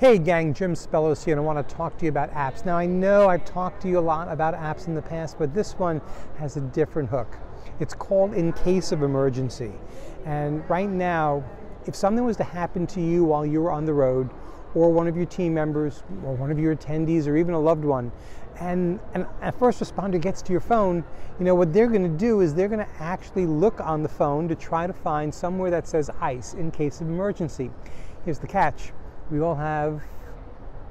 Hey gang, Jim Spellos here and I want to talk to you about apps. Now I know I've talked to you a lot about apps in the past, but this one has a different hook. It's called In Case of Emergency. And right now, if something was to happen to you while you were on the road, or one of your team members, or one of your attendees, or even a loved one, and, and a first responder gets to your phone, you know, what they're going to do is they're going to actually look on the phone to try to find somewhere that says ICE in case of emergency. Here's the catch we all have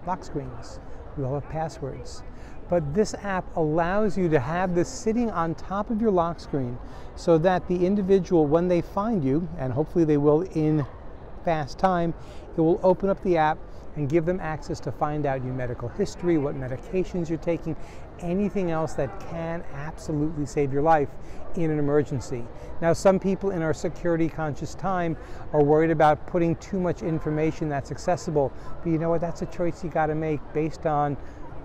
lock screens, we all have passwords. But this app allows you to have this sitting on top of your lock screen so that the individual, when they find you, and hopefully they will in fast time, it will open up the app and give them access to find out your medical history, what medications you're taking, anything else that can absolutely save your life in an emergency. Now, some people in our security conscious time are worried about putting too much information that's accessible, but you know what? That's a choice you got to make based on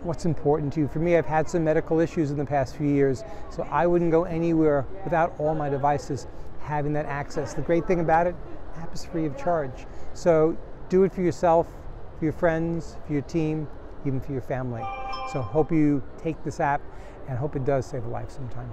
what's important to you. For me, I've had some medical issues in the past few years, so I wouldn't go anywhere without all my devices having that access. The great thing about it, app is free of charge. So do it for yourself, for your friends, for your team, even for your family. So hope you take this app and hope it does save a life sometime.